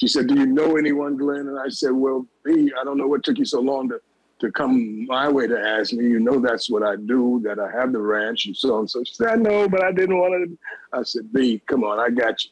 she said, "Do you know anyone, Glynn?" And I said, "Well, B, I don't know what took you so long to to come my way to ask me. You know that's what I do. That I have the ranch and so on." So she said, "I know, but I didn't want to." I said, "B, come on, I got you."